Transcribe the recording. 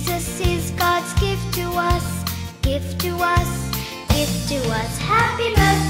Jesus is God's gift to us, gift to us, gift to us. Happy birthday.